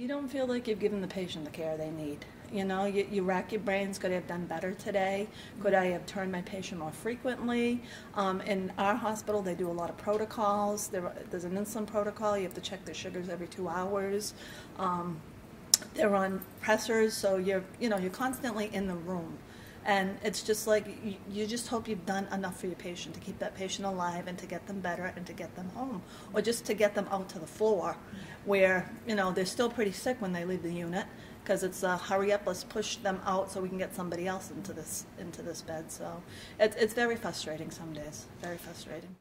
You don't feel like you've given the patient the care they need. You know, you, you rack your brains. Could I have done better today? Could I have turned my patient more frequently? Um, in our hospital, they do a lot of protocols. There, there's an insulin protocol. You have to check their sugars every two hours. Um, they're on pressors, so you're, you know, you're constantly in the room. And it's just like you, you just hope you've done enough for your patient to keep that patient alive and to get them better and to get them home, or just to get them out to the floor, where you know they're still pretty sick when they leave the unit because it's a hurry up, let's push them out so we can get somebody else into this into this bed. So it's it's very frustrating some days, very frustrating.